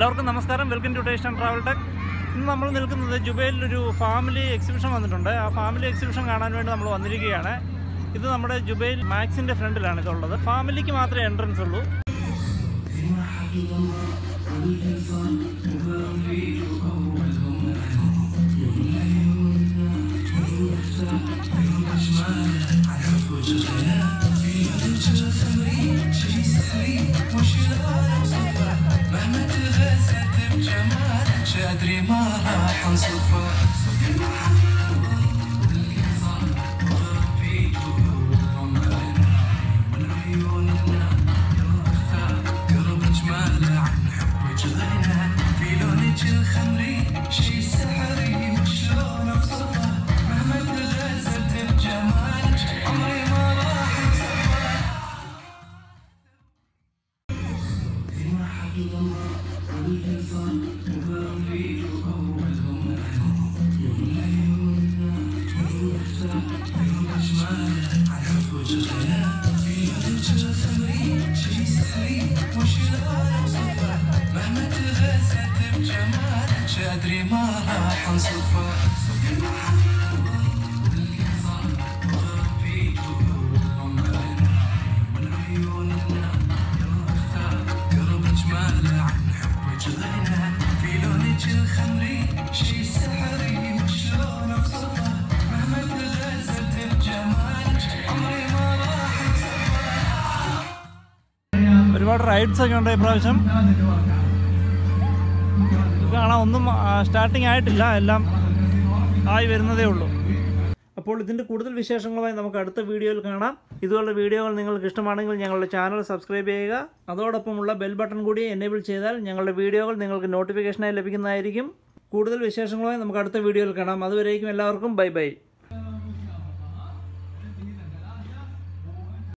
എല്ലാവർക്കും നമസ്കാരം. Welcome to and travel tech ഇന്ന് നമ്മൾ നിൽക്കുന്നത് ജുബൈലിൽ ഒരു ഫാമിലി എക്സിബിഷൻ വന്നിട്ടുണ്ട്. ആ ഫാമിലി എക്സിബിഷൻ കാണാൻ വേണ്ടി നമ്മൾ വന്നിരിക്കുകയാണ്. ഇത് നമ്മുടെ ജുബൈൽ മാക്സിന്റെ ഫ്രണ്ടിലാണ് ഇതുള്ളത് ഫാമിലിക്ക് മാത്രമേ എൻട്രൻസ് ഉള്ളൂ. جمالك ادري ما راح انصفك الخمري شي سحري شلون اوصفه مهما تغزلت بجمالك عمري ما راح انصفه في محل الله مهما تغزلت بجمالك أدري ما راح انصفه ഒരുപാട് റൈഡ്സ് ഒക്കെ ഉണ്ട് ഇപ്രാവശ്യം. കാണാം ഒന്നും സ്റ്റാർട്ടിങ് ആയിട്ടില്ല. എല്ലാം ആയി വരുന്നതേ ഉള്ളൂ. അപ്പോൾ ഇതിന്റെ കൂടുതൽ വിശേഷങ്ങളുമായി നമുക്ക് അടുത്ത വീഡിയോയിൽ കാണാം. ഇതുപോലുള്ള വീഡിയോകൾ നിങ്ങൾക്ക് ഇഷ്ടമാണെങ്കിൽ ഞങ്ങളുടെ ചാനൽ സബ്സ്ക്രൈബ് ചെയ്യുക. അതോടൊപ്പമുള്ള ബെൽ ബട്ടൺ കൂടി എനേബിൾ ചെയ്താൽ ഞങ്ങളുടെ വീഡിയോകൾ നിങ്ങൾക്ക് നോട്ടിഫിക്കേഷനായി ലഭിക്കുന്നതായിരിക്കും. കൂടുതൽ വിശേഷങ്ങളുമായി നമുക്ക് അടുത്ത വീഡിയോയിൽ കാണാം. അതുവരേക്കും എല്ലാവർക്കും ബൈ ബൈ.